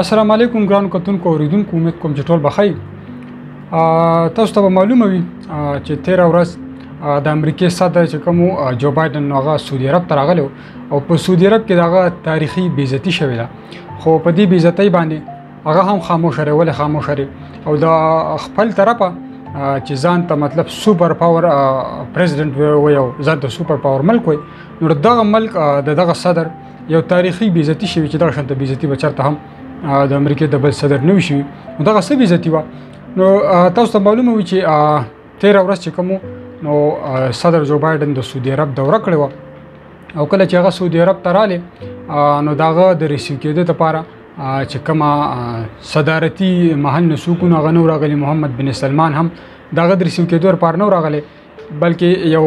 السلام علیکم ګران کتونکو اوریدونکو امید کوم چې ټول بخی تاسو ته معلومه وي چې 13 ورځ د امریکای صدر چې کوم جو بایدن هغه سعودي عرب ته راغلی او په سعودي عرب کې دغه تاریخي بیزتی شوې ده خو په دې بیزتی باندې هغه هم خاموش لري ولې خاموش لري او دا خپل طرفه چې ځان ته مطلب سوپر پاور پریزیدنت وي او ځان ته سوپر پاور ملک وي نو دغه ملک دغه صدر یو تاریخي بیزتی شوی چې دغه شانته بیزتی به چرته هم د امریکای د بل صدر نه وشي دغه څه بیزتی و نو تاسو ته معلومه وي چې 13 ورځ چې کوم نو صدر جو بایدن د سعودي عرب دوره کړې و او کله چې هغه سعودي عرب ته رااله نو داغه د ریسیو کېدو لپاره چې کما صدارتي محل نسوکونه غنو راغلي محمد بن سلمان هم داغه د ریسیو کېدو لپاره نو راغلي بلکې یو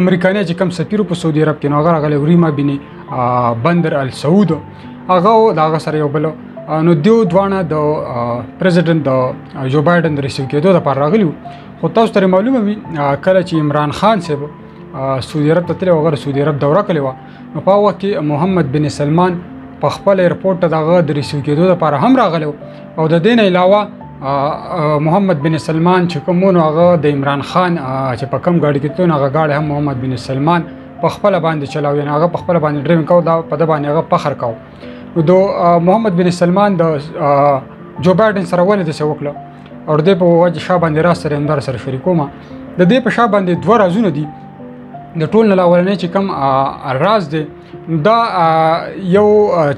امریکایي چې کم سفیر په سعودي عرب کې نو هغه غلې وریما بني بندر السعود هغه دا هغه سره یو بل نو دیو دوانه د پریزیدنت د جو بایدن د ریسیو کېدو لپاره راغلی خو تاسو ته معلومه وي کله چې عمران خان صاحب سعودي عرب ته تللی هغه سعودي عرب دوره کړې و نو په وخت کې محمد بن سلمان په خپل ایرپورټ ته دغه د ریسیو کېدو لپاره هم راغلی او د دې نه علاوه محمد بن سلمان چې کومونو هغه د عمران خان چې په کم ګاډي کې تونه هغه ګاډي هم محمد بن سلمان په خپل باندې چلاوي نه هغه په خپل باندې ډریم کاو دا په د باندې هغه فخر کاو نو دو محمد بن سلمان د جو بایدن سره ولې د څه وکړه او د په وجه شا باندې را سره اندر سره شریکوم د دې په شا باندې دوه رازونه دي د ټول نه لاولنې چې کم راز دی دا یو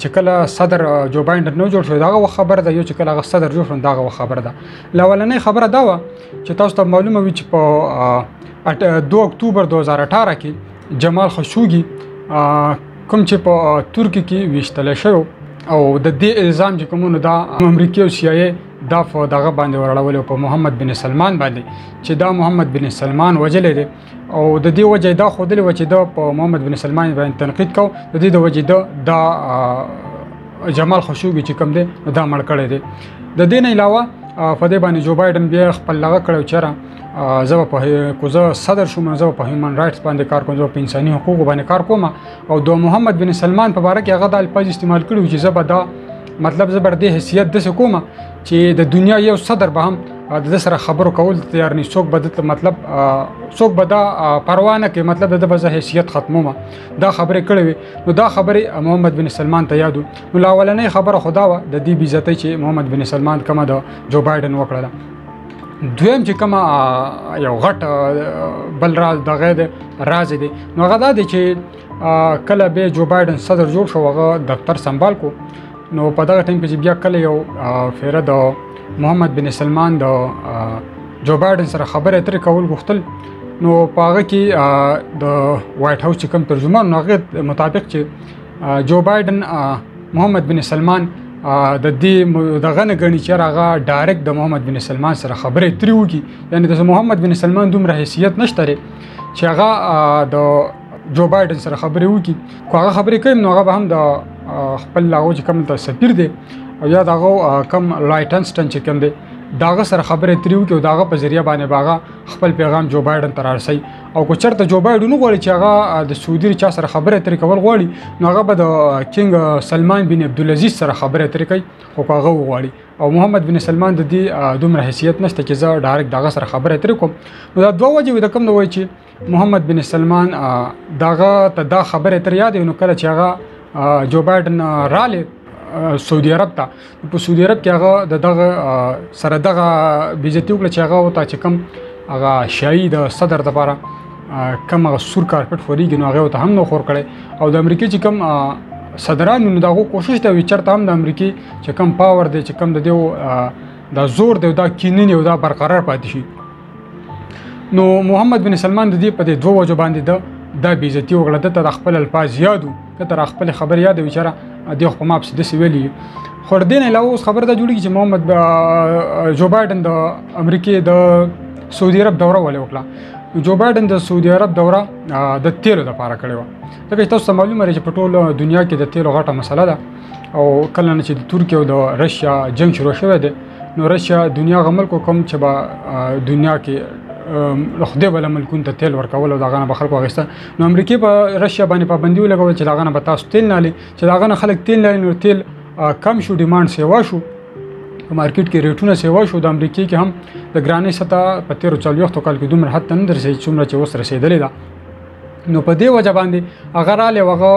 چې کله صدر جو بایډن نو جوړ شو دا غو خبر ده یو چې کله صدر جوړ شو دا غو خبر ده لاولنې خبره دا و چې تاسو ته معلومه وي چې په 2 اکتوبر 2018 کې جمال خشوګي کوم چې په ترکیه کې ویشتل شو او د دې الزام چې کومونه دا امریکای او سي آی دا په دغه باندې ورړول او په محمد بن سلمان باندې چې دا محمد بن سلمان وجل دی او د دې وجه دا خودل و چې دا په محمد بن سلمان باندې تنقید کو د دې د وجه دا دا جمال خشوګي چې کوم دی دا مړ کړی دی د دې نه علاوه په دې باندې جو بایدن بیا خپل لغه کړو چیرې زه په کوزه صدر شوم زه په هیومن رائټس باندې کار کوم زه په انساني حقوقو باندې کار کوم او د محمد بن سلمان په اړه کې هغه د الفاظ استعمال کړو چې زه به دا مطلب زه بر دې حیثیت داسې کوم چې د دنیا یو صدر به هم د سره خبرو کول تیار نه څوک بد مطلب څوک بد پروا نه کوي مطلب د بزه حیثیت ختمومه دا خبرې کړې وي نو دا خبرې محمد بن سلمان ته یادو نو لاولنې خبره خدا و د دې بیزتۍ چې محمد بن سلمان کما د جو بایدن وکړه دویم چې کوم یو غټ بل راز دغه راز دی نو هغه دا دی چې کله به جو بایدن صدر جوړ شو هغه دفتر سنبال کو نو په دغه ټیم کې چې بیا کله یو فیره د محمد بن سلمان د جو بایدن سره خبرې اترې کول غوښتل نو په هغه کې د وایټ هاوس چې کوم ترجمان نو هغه مطابق چې جو بایدن محمد بن سلمان د دې دغه نه غني چې راغه ډایرکټ د محمد بن سلمان سره خبرې تریو کی یعنی د محمد بن سلمان دومره حیثیت نشته چې هغه د جو بایډن سره خبرې وکړي خو هغه خبرې کوي نو هغه به هم د خپل لاغو چې کوم ته سفیر دی او یا دغه کم لایټنسټن چې کوم دی داغه سره خبرې تریو کې داغه په ذریعہ باندې باغه خپل پیغام جو بایډن تر ارسي او کو چرته جو بایډن غواړي چې هغه د سعودي چا سره خبرې ترې کول غواړي نو هغه به د کینګ سلمان بن عبد العزيز سره خبرې ترې کوي او هغه غواړي او محمد بن سلمان د دې دومره حیثیت نشته چې زه ډایرک دغه سره خبرې ترې کوم نو دا دوه وجې د کوم نو وای چې محمد بن سلمان دغه ته دا خبره تر یاد نو کله چې هغه جو بایدن رااله سعودي عرب ته په سعودي عرب کې هغه د دغه سره دغه بیزتی وکړه چې هغه وتا چې کم هغه شایي د صدر لپاره کم هغه سور کارپټ فوریږي نو هغه ته هم نو خور کړي او د امریکای چې کم صدران نو دغه کوشش ته وچرته هم د امریکای چې کم پاور دی چې کم د دیو د زور دی دا کیننی او دا برقرار پاتې شي نو محمد بن سلمان د دې په دې دوه وجو باندې د دا بیزتی وکړه د تر خپل الفاظ یادو د تر خپل خبر یاد وچره د خپل ماپس د سویلی خور دین له اوس خبر دا جوړیږي چې محمد جو بایدن د امریکای د سعودي عرب دوره ولې وکړه جو بایدن د سعودي عرب دوره د تیلو لپاره کړې و دا تاسو معلومه ده چې په ټوله دنیا کې د تیلو غټه مسله ده او کله نه چې د ترکیه او د رشیا جنگ شروع شوه دی نو رشیا دنیا غمل کو کوم چې با دنیا کې خدای بل ملکون ته تیل ورکول او دا غنه بخل کو غسته نو امریکای په رشیا باندې پابندي ولګول چې دا غنه به تاسو تیل نه لې چې دا غنه خلک تیل نه نو تیل کم شو ډیماند سیوا شو په مارکیټ کې ریټونه سیوا شو د امریکای کې هم د ګرانې سطح په 13 40 کال کې دومره حد نه درسي چې څومره چې اوس رسیدلې ده نو په دې وجه باندې اگر اله وغه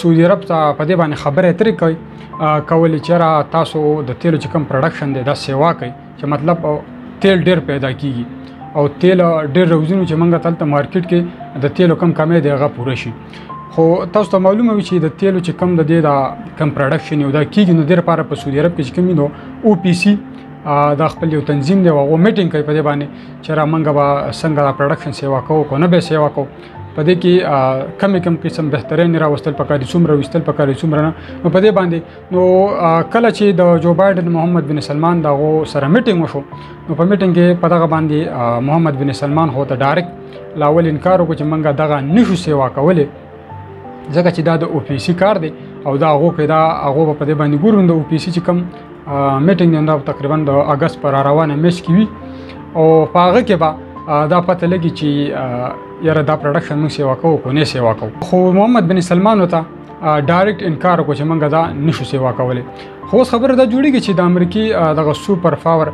سعودي عرب ته په دې باندې خبرې اترې کوي کولې چې را تاسو د تیلو چې کم پروډکشن دی دا سیوا کوي چې مطلب تیل ډیر پیدا کیږي او تیل ډیر روزینو چې موږ تلته مارکیټ کې د تیلو کم کمې دی هغه پوره شي خو تاسو ته معلومه وي چې د تیلو چې کم د دې دا کم پروډکشن یو دا کیږي نو ډیر لپاره په سعودي عرب کې چې کمی نو او پی سي دا خپل یو تنظیم دی او میټینګ کوي په دې باندې چې را منګه به څنګه دا پروډکشن سیوا کوو کو نه به سیوا کوو په دې کې کم کم قسم بهترین راوستل پکاري څومره وستل پکاري څومره نه نو په دې باندې نو کله چې د جو بایډن محمد بن سلمان دغه سره میټینګ وشو نو په میټینګ کې په دغه باندې محمد بن سلمان هو ته ډایرکټ لاول انکار وکړ چې منګه دغه نشو سیوا کولې ځکه چې دا د اوپیسی کار دی او دا هغه پیدا هغه په دې باندې ګوروند اوپیسی چې کم میټینګ نن راو تقریبا د اگست پر روانه میش کی وی او په هغه کې به دا پته لګی چې یاره دا پروډکشن موږ سیوا کوو کو نه سیوا کوو خو محمد بن سلمان وته ډایرکټ انکار وکړ چې موږ دا نشو سیوا کولای خو خبره دا جوړیږي چې د امریکای دغه سوپر پاور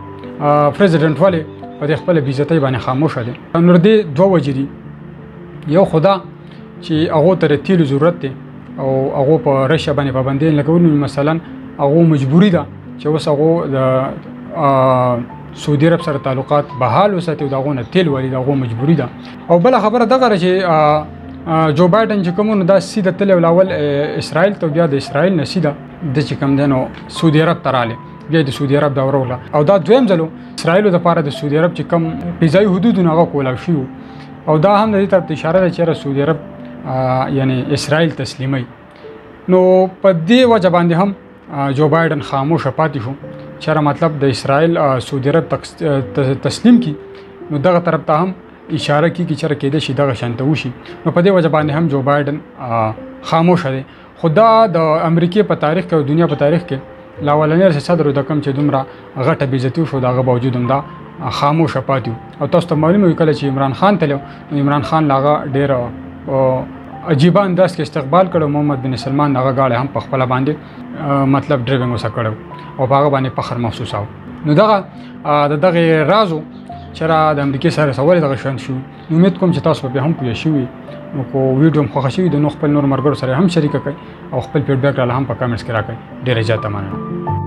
پریزیدنت ولی په خپل بیزتۍ باندې خاموشه دي نور دې دوه وجې دي یو خدا چې هغه تر تیلو ضرورت دی او هغه په رشه باندې پابندې لګول نو مثلا هغه مجبوری ده چې اوس هغه د سعودي عرب سره تعلقات بحال وساتي او دغه نه تیل وری دغه مجبوری ده او بل خبره دغه چې جو بایدن چې کوم نو دا سیده تل اول اسرائیل ته بیا د اسرائیل نه سیده د چې کوم دنو سعودي عرب تراله بیا د سعودي عرب دوره ولا او دا دویم ځلو اسرائیل د پاره د سعودي عرب چې کم فضایي حدودونه غو کولا شو او دا هم د دې طرف اشاره ده چې سعودي عرب یعنی اسرائیل تسلیمي نو په دې وجه باندې هم جو بایدن خاموش پاتې شو چېرې مطلب د اسرائیل سعودي عرب تسلیم کی نو دغه طرف ته هم اشاره کی چې چېرې کېده شي دغه شانته وشي نو په دې وجه باندې هم جو بایدن خاموش دی خو دا د امریکې په تاریخ کې او دنیا په تاریخ کې لا ولنې رسې صدر د کم چې دومره غټه بیزتی شو داغه باوجود هم دا خاموش پاتیو او تاسو ته معلومه وي کله چې عمران خان تلو عمران خان لاغه ډیر عجیب انداز کې استقبال کړو محمد بن سلمان دغه غاړه هم په خپل باندې مطلب ډریوینګ وسه کړو او هغه باندې فخر محسوساو نو دغه دغه رازو چې را د امریکای سره سوال دغه شان شو امید کوم چې تاسو به هم پوه شوي نو کو ویډیو هم خوښه شوي د نو خپل نور مرګرو سره هم شریک کړئ او خپل فیډبیک راله هم په کمنټس کې راکړئ ډیره زیاته مننه